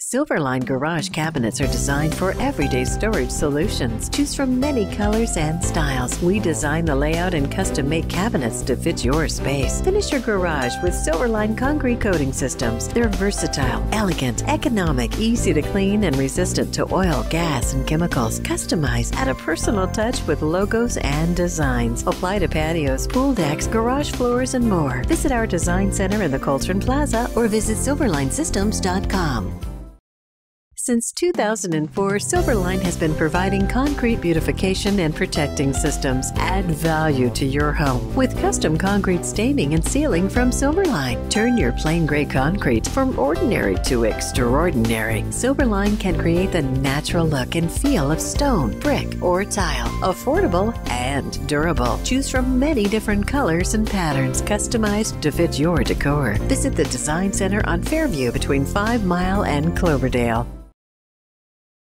Silverline garage cabinets are designed for everyday storage solutions. Choose from many colors and styles. We design the layout and custom make cabinets to fit your space. Finish your garage with Silverline concrete coating systems. They're versatile, elegant, economic, easy to clean, and resistant to oil, gas, and chemicals. Customize, add a personal touch with logos and designs. Apply to patios, pool decks, garage floors, and more. Visit our design center in the Coltrane Plaza or visit silverlinesystems.com. Since 2004, Silverline has been providing concrete beautification and protecting systems. Add value to your home with custom concrete staining and sealing from Silverline. Turn your plain gray concrete from ordinary to extraordinary. Silverline can create the natural look and feel of stone, brick, or tile. Affordable and durable. Choose from many different colors and patterns customized to fit your decor. Visit the Design Center on Fairview between 5 Mile and Cloverdale.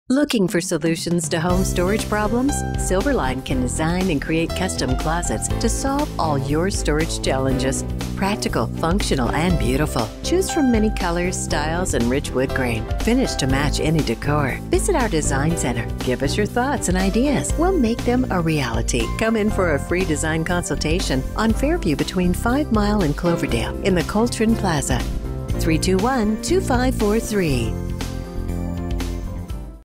Looking for solutions to home storage problems? Silverline can design and create custom closets to solve all your storage challenges. Practical, functional, and beautiful. Choose from many colors, styles, and rich wood grain. Finish to match any decor. Visit our design center. Give us your thoughts and ideas. We'll make them a reality. Come in for a free design consultation on Fairview between 5 Mile and Cloverdale in the Coltrane Plaza. 321 2543.